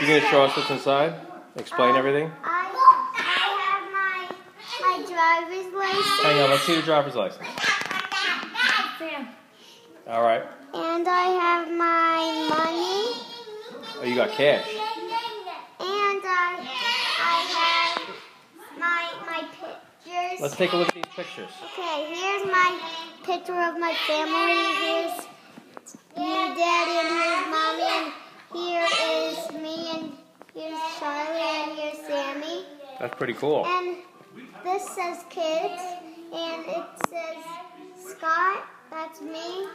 You gonna show us what's inside? Explain um, everything? I, I have my my driver's license. Hang on, let's see your driver's license. All right. And I have my money. Oh, you got cash. And I I have my my pictures. Let's take a look at these pictures. Okay, here's my picture of my family. Here's me, Daddy, and here's Mommy, and here is me, and here's Charlie, and here's Sammy. That's pretty cool. And this says kids, and it says Scott. That's me.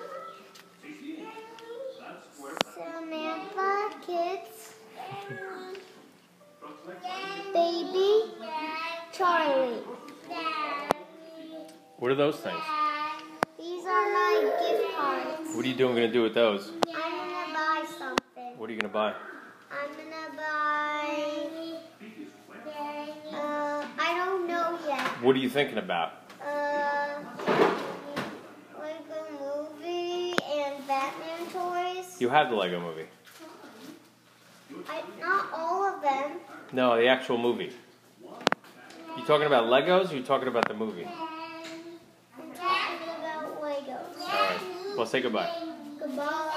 Samantha, kids. Baby, Charlie. What are those things? These are my gift cards. What are you doing? Gonna do with those? I'm gonna buy something. What are you gonna buy? I'm gonna buy. What are you thinking about? Uh, a movie and Batman toys. You have the Lego movie. I, not all of them. No, the actual movie. You talking about Legos or you talking about the movie? I'm talking about Legos. All right. Well, say goodbye. Goodbye.